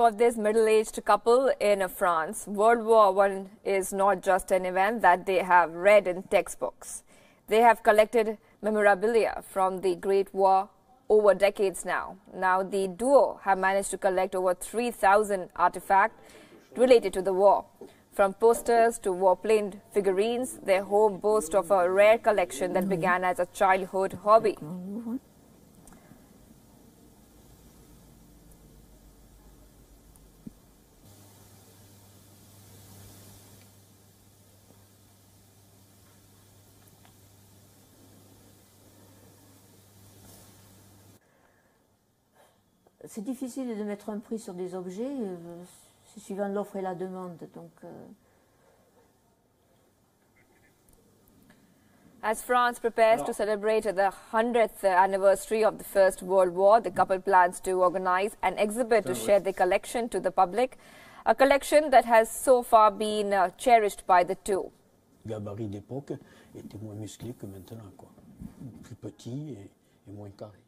For this middle-aged couple in France, World War I is not just an event that they have read in textbooks. They have collected memorabilia from the Great War over decades now. Now, the duo have managed to collect over 3,000 artifacts related to the war. From posters to warplane figurines, their home boasts of a rare collection that mm-hmm. began as a childhood hobby. C'est difficile de mettre un prix sur des objets, euh, c'est suivant l'offre et la demande. Donc, euh, As France prepares to celebrate the 100th anniversary of the First World War, the couple plans to organize an exhibit to share their collection to the public, a collection that has so far been uh, cherished by the two. Le gabarit d'époque était moins musclé que maintenant, quoi. Plus petit et, et moins carré.